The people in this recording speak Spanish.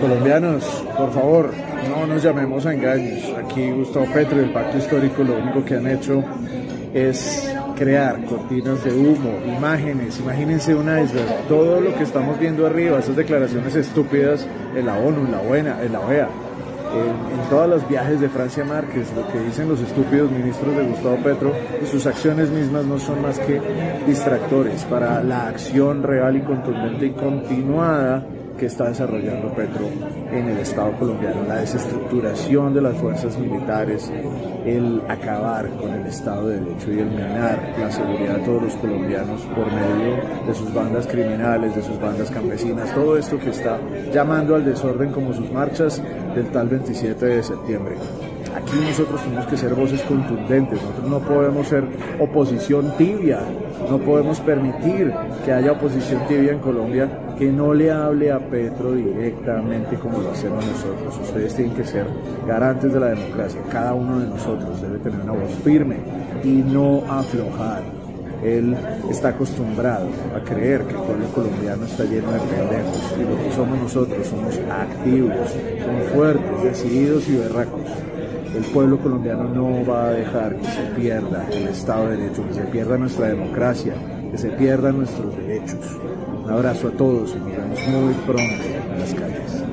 Colombianos, por favor, no nos llamemos a engaños. Aquí Gustavo Petro y el Pacto Histórico lo único que han hecho es crear cortinas de humo, imágenes, imagínense un iceberg, todo lo que estamos viendo arriba, esas declaraciones estúpidas en la ONU, en la, OEA, en la OEA, en, todos los viajes de Francia Márquez, lo que dicen los estúpidos ministros de Gustavo Petro, sus acciones mismas no son más que distractores para la acción real y contundente y continuada que está desarrollando Petro en el Estado colombiano, la desestructuración de las fuerzas militares, el acabar con el Estado de Derecho y el minar la seguridad de todos los colombianos por medio de sus bandas criminales, de sus bandas campesinas, todo esto que está llamando al desorden como sus marchas del tal 27 de septiembre. Aquí nosotros tenemos que ser voces contundentes, nosotros no podemos ser oposición tibia, no podemos permitir que haya oposición tibia en Colombia que no le hable a Petro directamente como lo hacemos nosotros. Ustedes tienen que ser garantes de la democracia, cada uno de nosotros debe tener una voz firme y no aflojar. Él está acostumbrado a creer que el pueblo colombiano está lleno de pendejos y lo que somos nosotros somos activos, somos fuertes, decididos y berracos el pueblo colombiano no va a dejar que se pierda el Estado de Derecho, que se pierda nuestra democracia, que se pierdan nuestros derechos. Un abrazo a todos y nos vemos muy pronto en las calles.